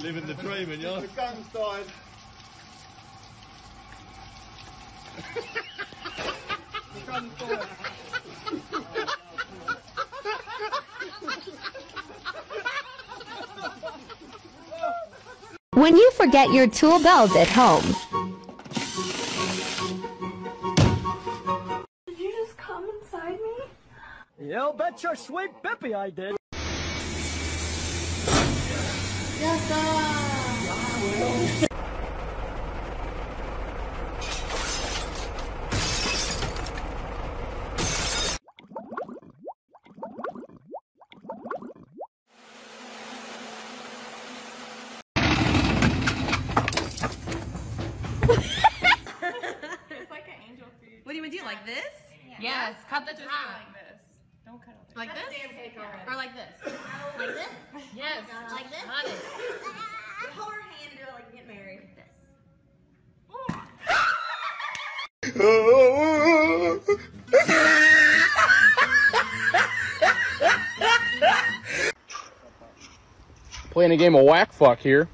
Living the dream, and you're. The gun's died. the gun's died. When you forget your tool belt at home, Did you just come inside me? You bet your sweet bippy I did. It's like an angel food. What do you want to do? Like this? Yes, cut the Just top. like this. Don't cut it. Like this? Or like this? Like this? Yes. Like this? Oh Got it. Hold her hand and do it like we get married. This. Playing a game of whack fuck here.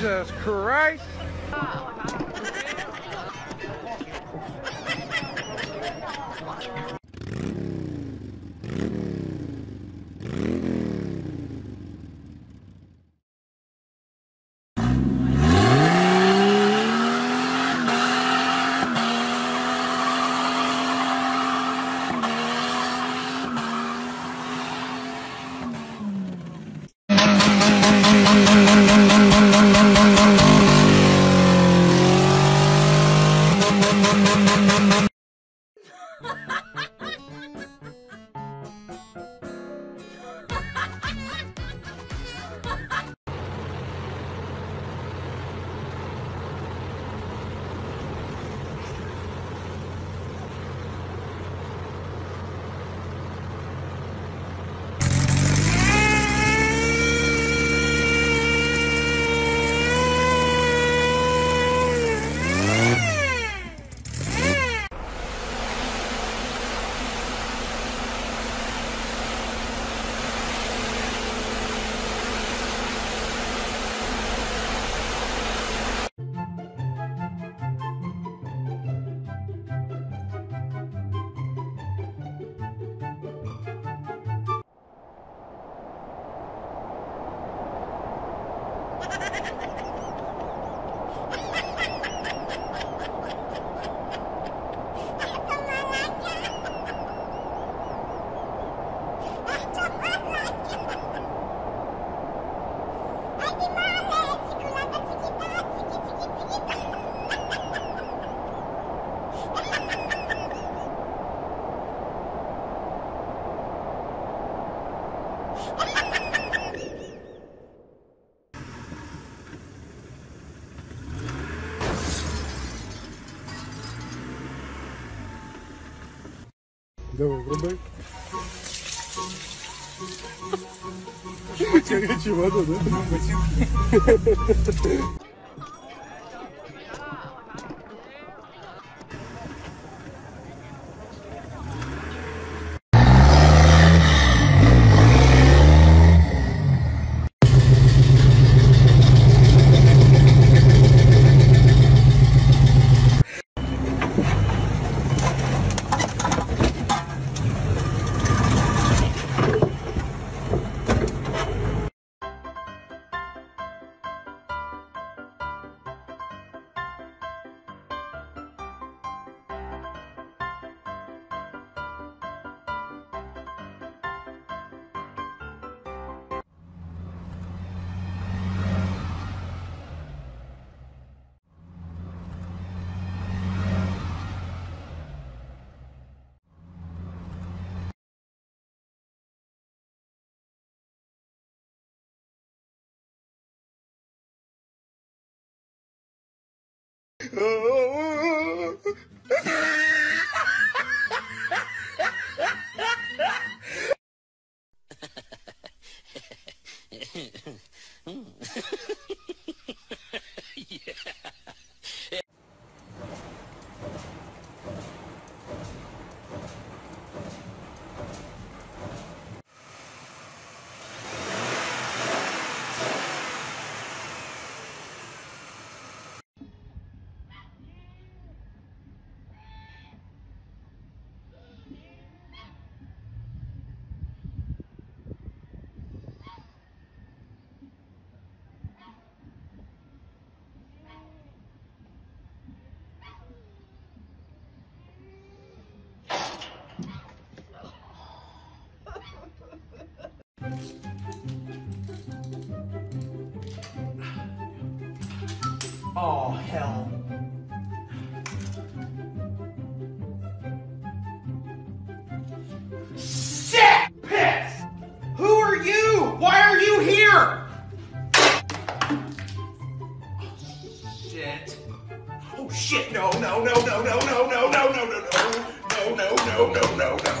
Jesus Christ. ハハハハ! Давай, врубай. Горячая вода, да? Hmm. Oh, hell. Shit! Piss! Who are you? Why are you here? Shit. Oh shit, no, no, no, no, no, no, no, no, no, no, no, no, no, no, no, no, no, no.